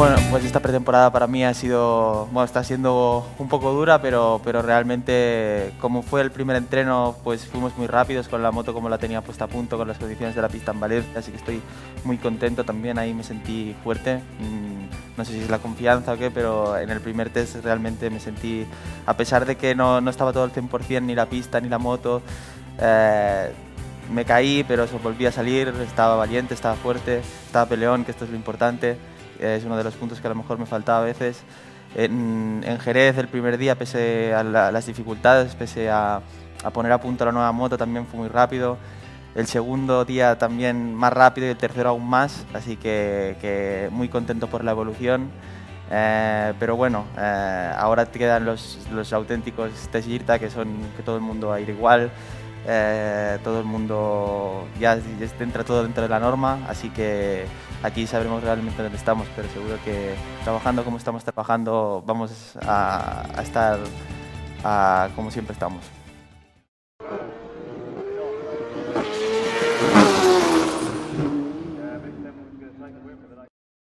Bueno, pues esta pretemporada para mí ha sido, bueno, está siendo un poco dura, pero, pero realmente como fue el primer entreno, pues fuimos muy rápidos con la moto como la tenía puesta a punto, con las condiciones de la pista en Valencia, así que estoy muy contento también, ahí me sentí fuerte. Mm, no sé si es la confianza o qué, pero en el primer test realmente me sentí, a pesar de que no, no estaba todo al 100%, ni la pista ni la moto, eh, me caí, pero volví a salir, estaba valiente, estaba fuerte, estaba peleón, que esto es lo importante es uno de los puntos que a lo mejor me faltaba a veces. En, Jerez el primer día, pese a las dificultades, pese a, poner a punto la nueva moto, también fue muy rápido. El segundo día también más rápido y el tercero aún más, así que, muy contento por la evolución. Eh, pero bueno, eh, ahora te quedan los, auténticos test que son que todo el mundo va a ir igual. Eh, todo el mundo ya, entra todo dentro de la norma, así que aquí sabremos realmente dónde estamos, pero seguro que trabajando como estamos trabajando vamos a, estar como siempre estamos.